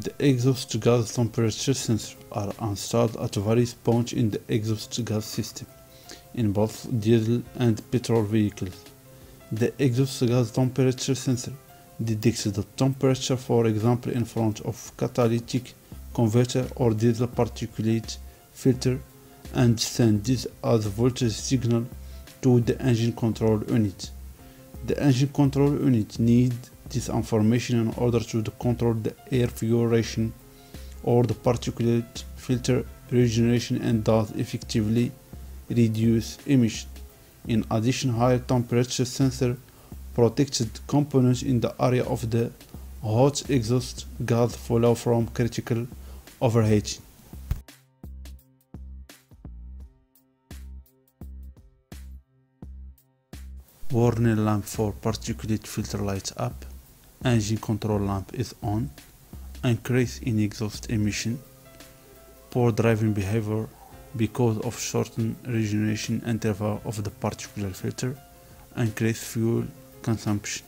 The exhaust gas temperature sensors are installed at various points in the exhaust gas system in both diesel and petrol vehicles. The exhaust gas temperature sensor detects the temperature for example in front of catalytic converter or diesel particulate filter and sends this as voltage signal to the engine control unit. The engine control unit needs this information in order to control the air fuel ration or the particulate filter regeneration and thus effectively reduce emission. In addition, higher temperature sensor protected components in the area of the hot exhaust gas flow from critical overheating. Warning lamp for particulate filter lights up. Engine control lamp is on. Increase in exhaust emission. Poor driving behavior because of shortened regeneration interval of the particulate filter. Increase fuel consumption.